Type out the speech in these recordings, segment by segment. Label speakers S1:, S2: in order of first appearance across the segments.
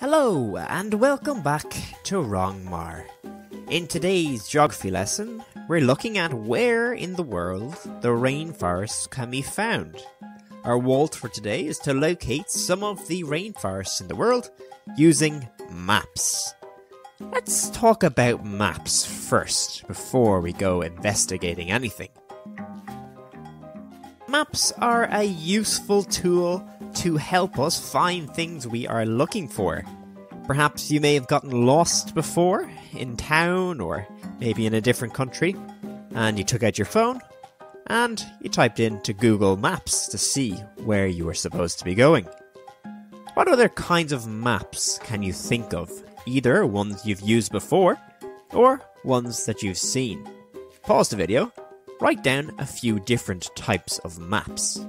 S1: Hello, and welcome back to Rang Maher. In today's geography lesson, we're looking at where in the world the rainforests can be found. Our WALT for today is to locate some of the rainforests in the world using maps. Let's talk about maps first before we go investigating anything. Maps are a useful tool to help us find things we are looking for. Perhaps you may have gotten lost before in town or maybe in a different country, and you took out your phone and you typed into Google Maps to see where you were supposed to be going. What other kinds of maps can you think of? Either ones you've used before or ones that you've seen. Pause the video, write down a few different types of maps.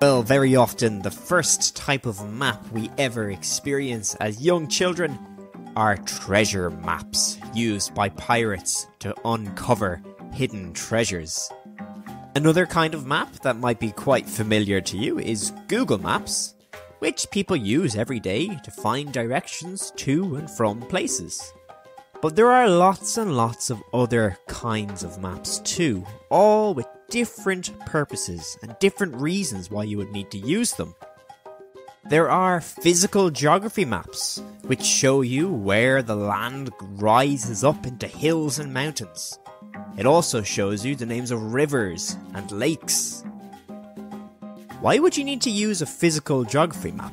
S1: Well, very often the first type of map we ever experience as young children are treasure maps used by pirates to uncover hidden treasures. Another kind of map that might be quite familiar to you is Google Maps, which people use every day to find directions to and from places. But there are lots and lots of other kinds of maps too, all with different purposes and different reasons why you would need to use them. There are physical geography maps, which show you where the land rises up into hills and mountains. It also shows you the names of rivers and lakes. Why would you need to use a physical geography map?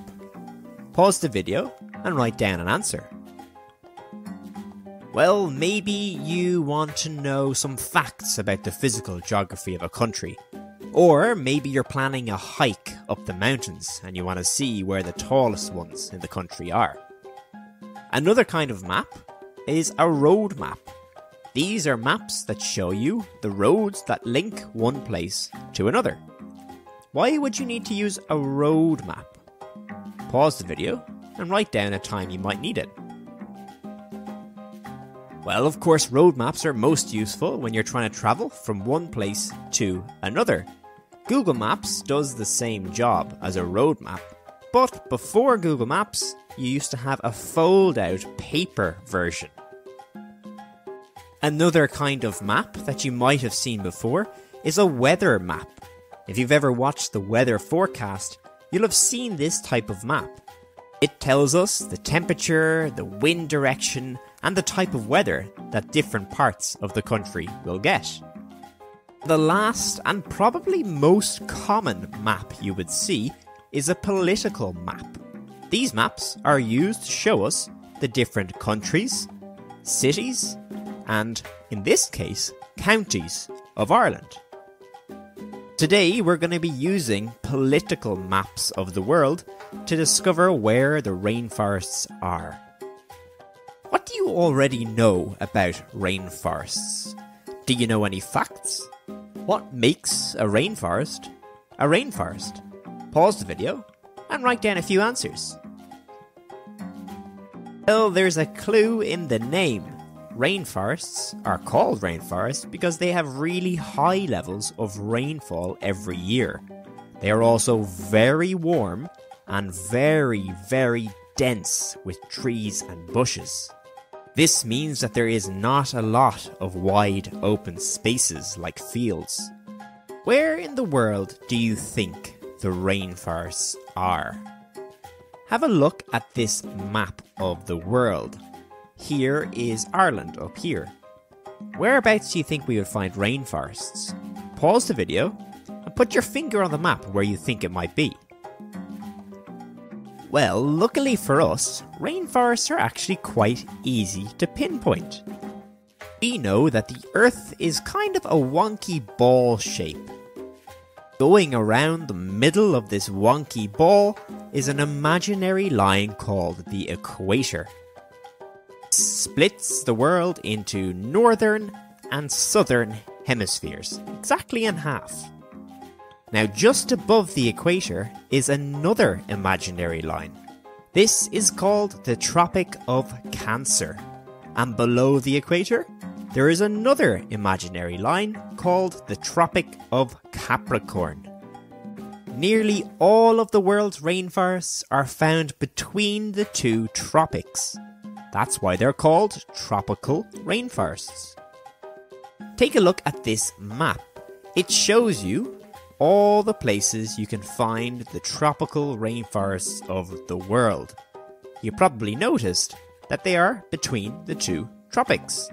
S1: Pause the video and write down an answer. Well, maybe you want to know some facts about the physical geography of a country. Or maybe you're planning a hike up the mountains and you want to see where the tallest ones in the country are. Another kind of map is a road map. These are maps that show you the roads that link one place to another. Why would you need to use a road map? Pause the video and write down a time you might need it. Well, of course, road maps are most useful when you're trying to travel from one place to another. Google Maps does the same job as a road map, but before Google Maps, you used to have a fold out paper version. Another kind of map that you might have seen before is a weather map. If you've ever watched the weather forecast, you'll have seen this type of map. It tells us the temperature, the wind direction, and the type of weather that different parts of the country will get. The last and probably most common map you would see is a political map. These maps are used to show us the different countries, cities, and, in this case, counties of Ireland. Today, we're going to be using political maps of the world to discover where the rainforests are. Do you already know about rainforests? Do you know any facts? What makes a rainforest a rainforest? Pause the video and write down a few answers. Well, there's a clue in the name. Rainforests are called rainforests because they have really high levels of rainfall every year. They are also very warm and very, very dense with trees and bushes. This means that there is not a lot of wide open spaces like fields. Where in the world do you think the rainforests are? Have a look at this map of the world. Here is Ireland up here. Whereabouts do you think we would find rainforests? Pause the video and put your finger on the map where you think it might be. Well, luckily for us, rainforests are actually quite easy to pinpoint. We know that the Earth is kind of a wonky ball shape. Going around the middle of this wonky ball is an imaginary line called the equator. It splits the world into northern and southern hemispheres, exactly in half. Now, just above the equator is another imaginary line. This is called the Tropic of Cancer. And below the equator, there is another imaginary line called the Tropic of Capricorn. Nearly all of the world's rainforests are found between the two tropics. That's why they're called tropical rainforests. Take a look at this map. It shows you all the places you can find the tropical rainforests of the world. You probably noticed that they are between the two tropics.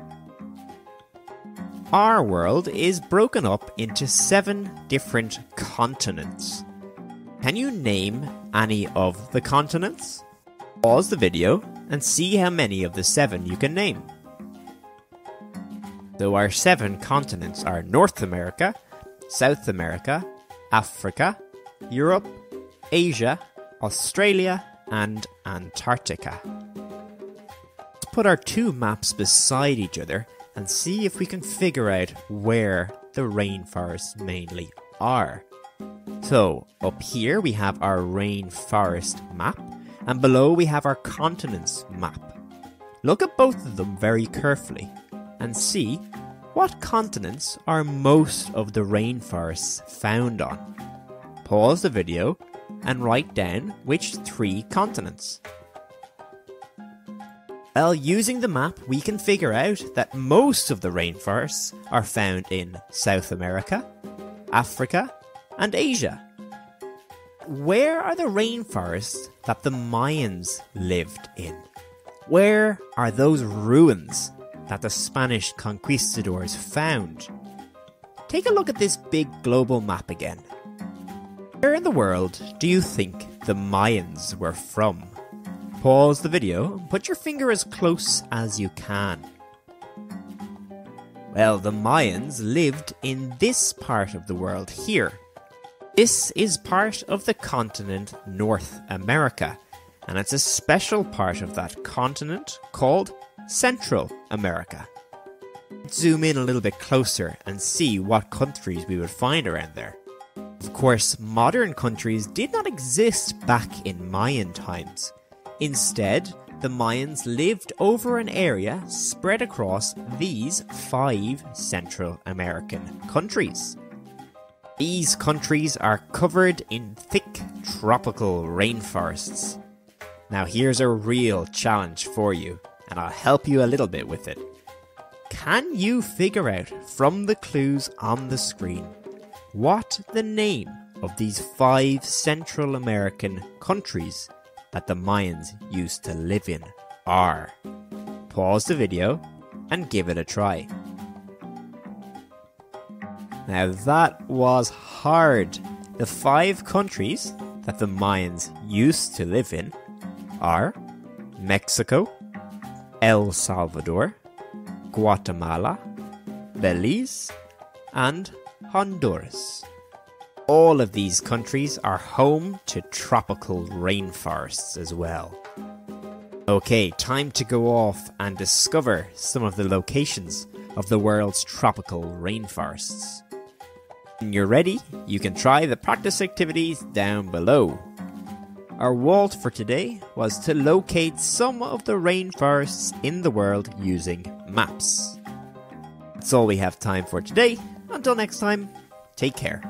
S1: Our world is broken up into seven different continents. Can you name any of the continents? Pause the video and see how many of the seven you can name. So our seven continents are North America, South America, Africa, Europe, Asia, Australia, and Antarctica. Let's put our two maps beside each other and see if we can figure out where the rainforests mainly are. So, up here we have our rainforest map, and below we have our continents map. Look at both of them very carefully and see what continents are most of the rainforests found on. Pause the video and write down which three continents. Well, using the map, we can figure out that most of the rainforests are found in South America, Africa, and Asia. Where are the rainforests that the Mayans lived in? Where are those ruins that the Spanish conquistadors found? Take a look at this big global map again. Where in the world do you think the Mayans were from? Pause the video and put your finger as close as you can. Well, the Mayans lived in this part of the world here. This is part of the continent North America, and it's a special part of that continent called Central America. Zoom in a little bit closer and see what countries we would find around there. Of course, modern countries did not exist back in Mayan times. Instead, the Mayans lived over an area spread across these five Central American countries. These countries are covered in thick tropical rainforests. Now, here's a real challenge for you, and I'll help you a little bit with it. Can you figure out from the clues on the screen what the name of these five Central American countries that the Mayans used to live in are. Pause the video and give it a try. Now that was hard. The five countries that the Mayans used to live in are Mexico, El Salvador, Guatemala, Belize, and Honduras. All of these countries are home to tropical rainforests as well. Okay, time to go off and discover some of the locations of the world's tropical rainforests. When you're ready, you can try the practice activities down below. Our WALT for today was to locate some of the rainforests in the world using maps. That's all we have time for today. Until next time, take care.